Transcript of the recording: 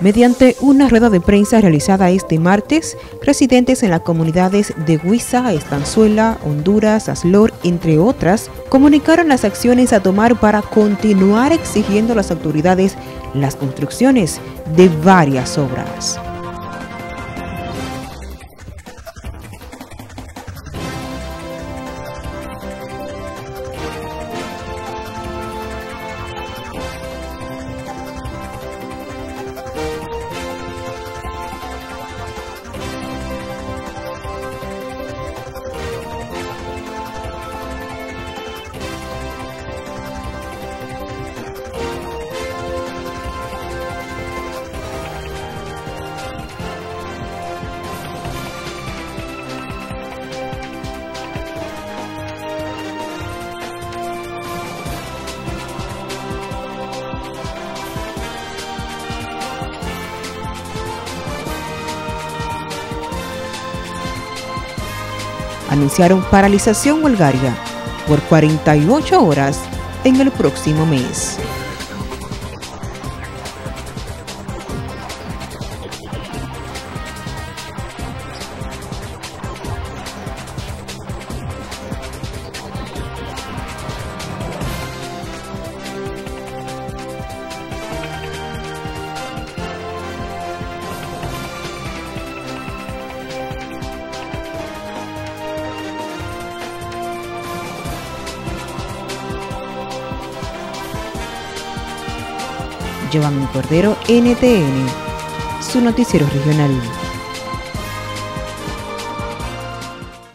Mediante una rueda de prensa realizada este martes, residentes en las comunidades de Huiza, Estanzuela, Honduras, Aslor, entre otras, comunicaron las acciones a tomar para continuar exigiendo a las autoridades las construcciones de varias obras. Anunciaron paralización huelgaria por 48 horas en el próximo mes. Giovanni Cordero, NTN, su noticiero regional.